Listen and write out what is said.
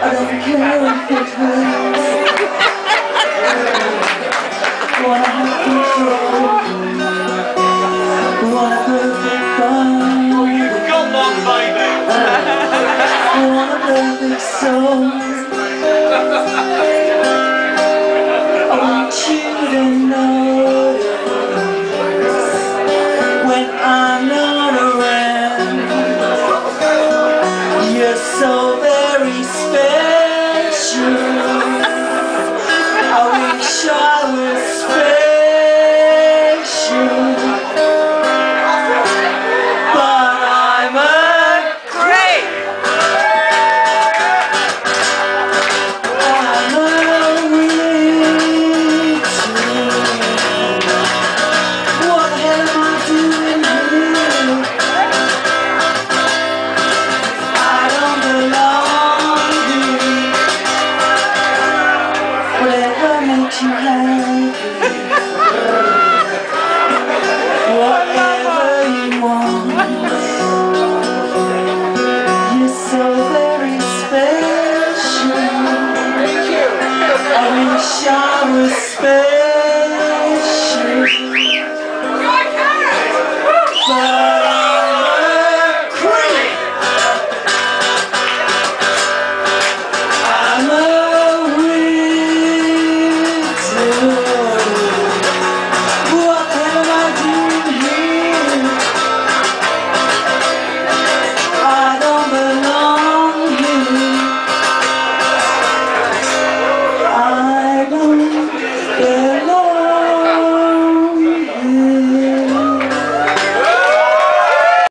I don't care if it hurts. Wanna have control. Want a perfect bond. You've got one, baby. Want a perfect soul. I want you to know when I'm not around. You're so very special. you like Whatever you want You're so very special. I wish I was special.